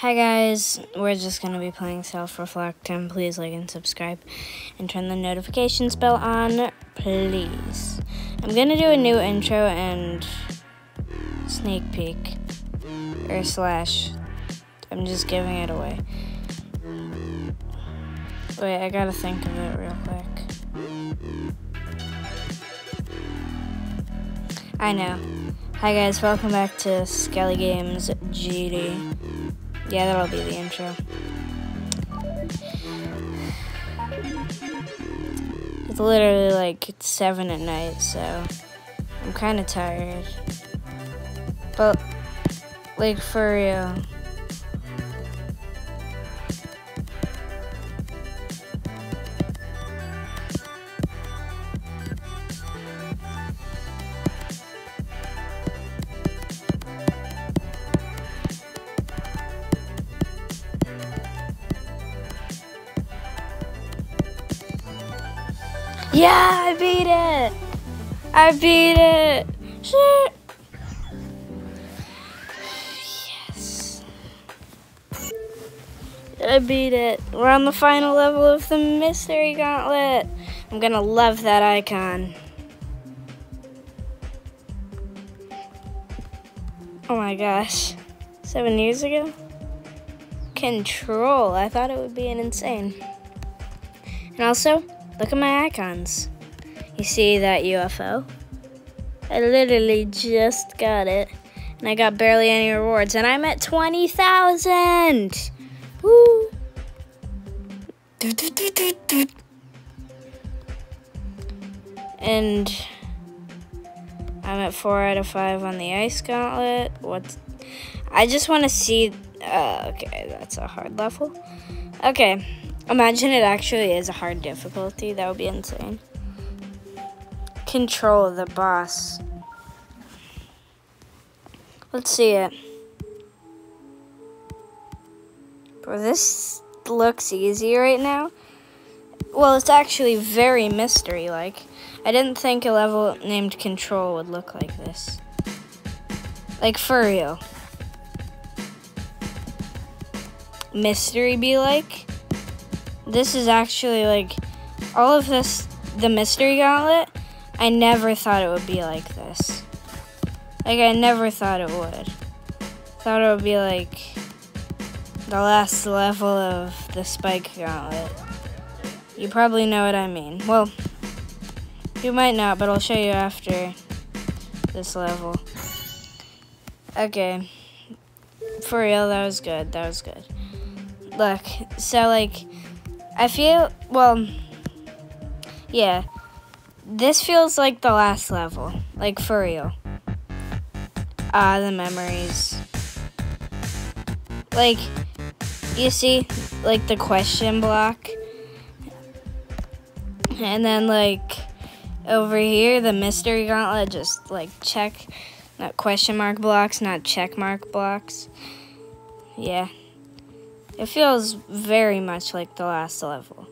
Hi guys, we're just gonna be playing Self-Reflect and please like and subscribe and turn the notifications bell on, please. I'm gonna do a new intro and sneak peek, or slash, I'm just giving it away. Wait, I gotta think of it real quick. I know. Hi guys, welcome back to Skelly Games GD. Yeah, that'll be the intro. It's literally like it's 7 at night, so I'm kind of tired. But, like, for real. Yeah, I beat it! I beat it! Yes. I beat it. We're on the final level of the Mystery Gauntlet. I'm gonna love that icon. Oh my gosh. Seven years ago? Control. I thought it would be an insane. And also, Look at my icons. You see that UFO? I literally just got it. And I got barely any rewards. And I'm at 20,000! Woo! And I'm at 4 out of 5 on the Ice Gauntlet. What? I just want to see... Uh, okay, that's a hard level. Okay. Imagine it actually is a hard difficulty. That would be insane. Control the boss. Let's see it. Bro, this looks easy right now. Well, it's actually very mystery-like. I didn't think a level named Control would look like this. Like, for real. Mystery be like? This is actually like all of this the mystery gauntlet i never thought it would be like this. Like i never thought it would. Thought it would be like the last level of the spike gauntlet. You probably know what i mean. Well you might not but i'll show you after this level. Okay. For real that was good. That was good. Look so like I feel, well, yeah. This feels like the last level. Like, for real. Ah, the memories. Like, you see, like, the question block. And then, like, over here, the mystery gauntlet, just, like, check. Not question mark blocks, not check mark blocks. Yeah. It feels very much like the last level.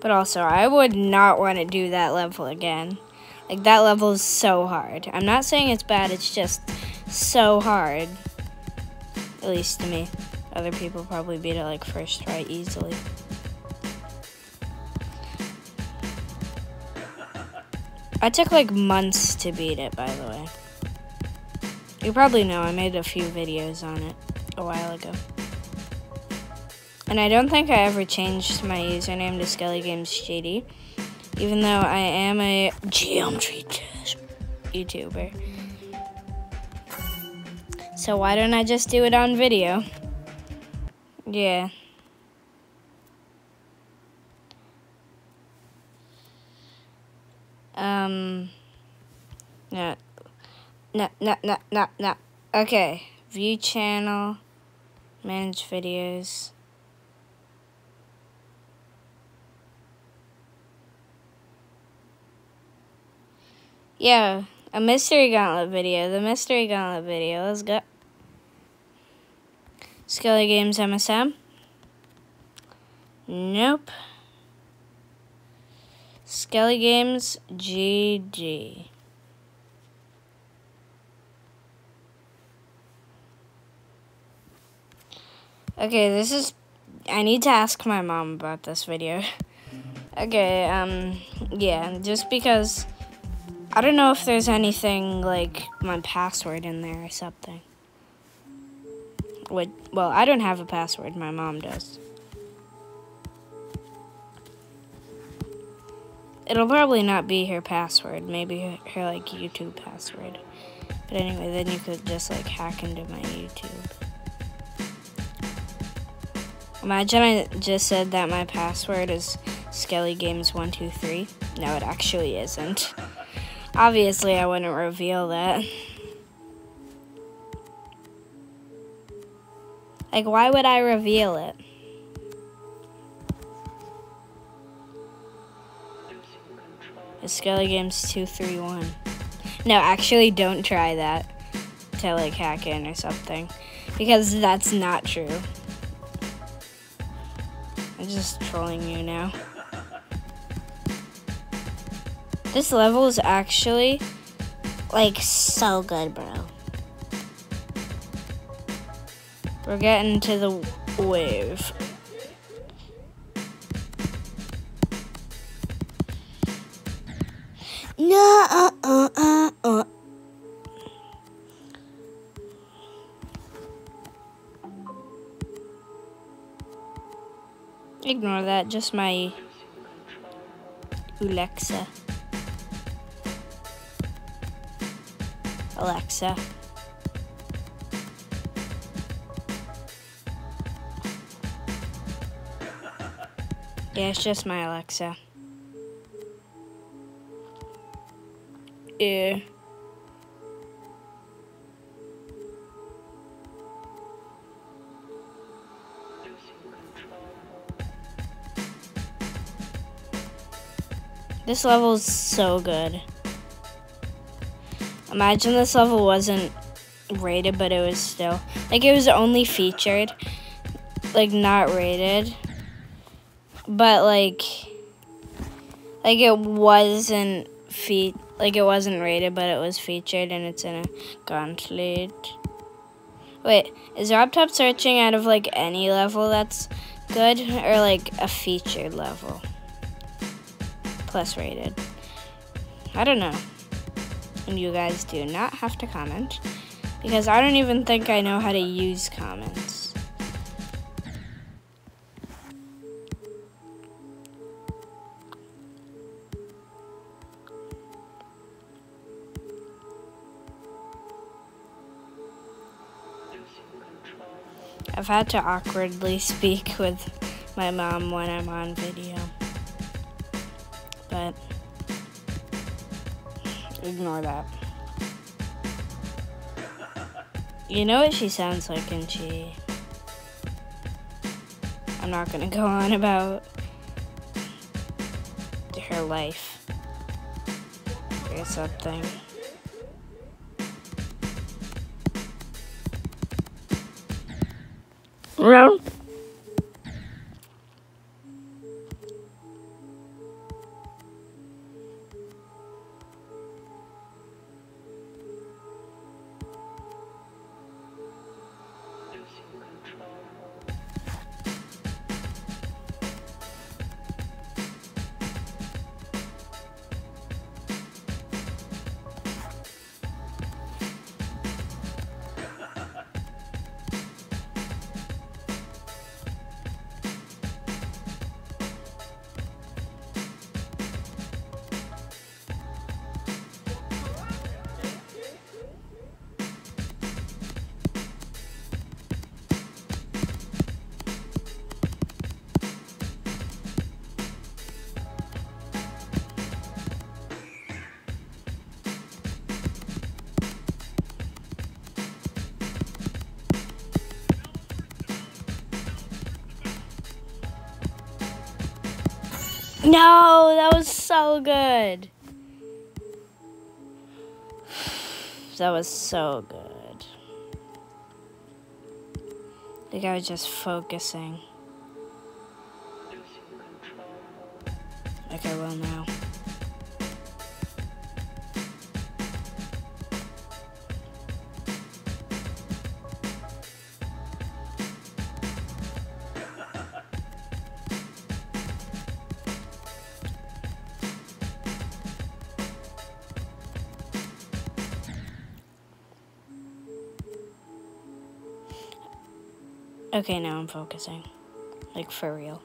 But also, I would not want to do that level again. Like, that level is so hard. I'm not saying it's bad, it's just so hard. At least to me. Other people probably beat it, like, first try easily. I took, like, months to beat it, by the way. You probably know I made a few videos on it a while ago. And I don't think I ever changed my username to Skelly Games GD, even though I am a geometry YouTuber. So why don't I just do it on video? Yeah. Um, no, no, no, no, no, no. Okay, view channel, manage videos. Yeah, a mystery gauntlet video. The mystery gauntlet video. Let's go. Skelly Games MSM. Nope. Skelly Games GG. Okay, this is. I need to ask my mom about this video. okay, um, yeah, just because. I don't know if there's anything like my password in there or something. Well, I don't have a password. My mom does. It'll probably not be her password. Maybe her, her like YouTube password. But anyway, then you could just like hack into my YouTube. Imagine I just said that my password is Skelly Games 123. No, it actually isn't. Obviously, I wouldn't reveal that. Like, why would I reveal it? It's Skelly Games 231. No, actually, don't try that to, like, hack in or something. Because that's not true. I'm just trolling you now. This level is actually, like, so good, bro. We're getting to the wave. No, uh, uh, uh, uh. Ignore that, just my Alexa. Alexa. Yeah, it's just my Alexa. Yeah. This level is so good. Imagine this level wasn't rated, but it was still like it was only featured, like not rated, but like like it wasn't feat like it wasn't rated, but it was featured, and it's in a gauntlet. Wait, is RobTop searching out of like any level that's good, or like a featured level plus rated? I don't know and you guys do not have to comment because I don't even think I know how to use comments. I've had to awkwardly speak with my mom when I'm on video. But Ignore that. You know what she sounds like, and she. I'm not gonna go on about her life or something. No. No, that was so good. That was so good. I think I was just focusing. Like I will now. Okay, now I'm focusing. Like, for real.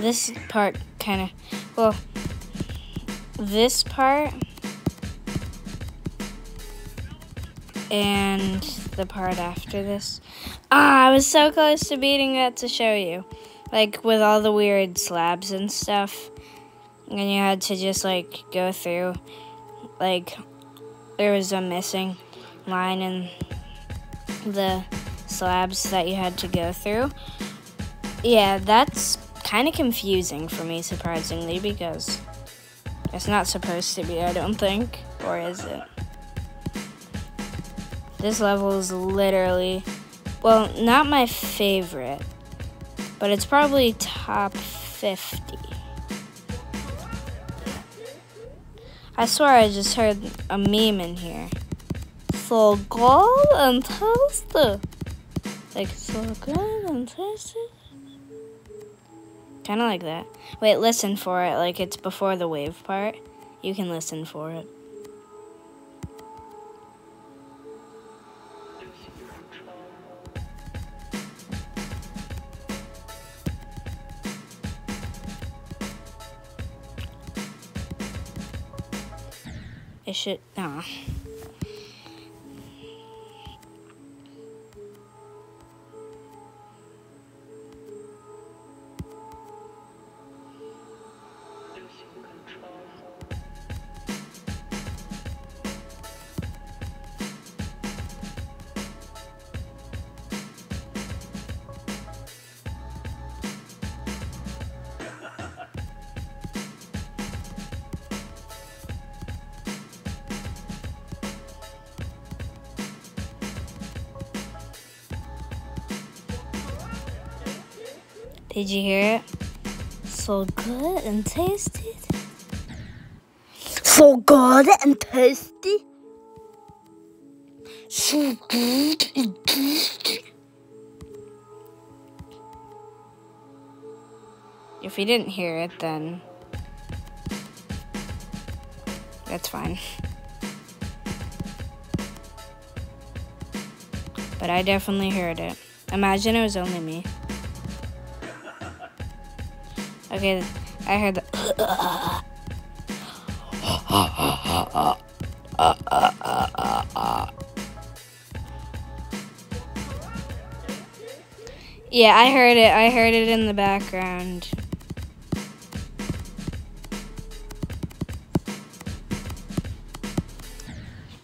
This part kind of, well, this part and the part after this. Ah, I was so close to beating that to show you. Like with all the weird slabs and stuff. And you had to just like go through. Like there was a missing line in the slabs that you had to go through. Yeah, that's kind of confusing for me, surprisingly, because it's not supposed to be, I don't think. Or is it? This level is literally, well, not my favorite, but it's probably top 50. I swear I just heard a meme in here. So good and tasty. Like, so good and tasty. Kind of like that. Wait, listen for it. Like it's before the wave part. You can listen for it. It should, nah. Did you hear it? So good and tasty. So good and tasty. So good and tasty. If you didn't hear it, then that's fine. But I definitely heard it. Imagine it was only me. Okay, I heard the. yeah, I heard it. I heard it in the background.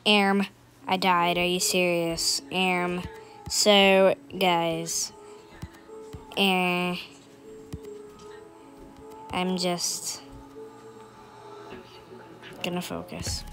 Erm, I died. Are you serious? Erm. So, guys. Eh. I'm just gonna focus.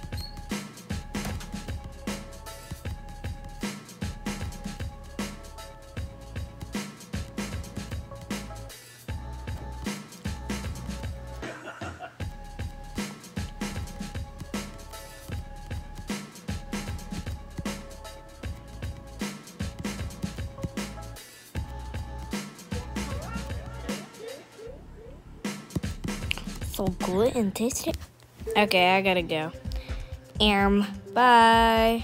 So good and tasty. Okay, I gotta go. Um, bye.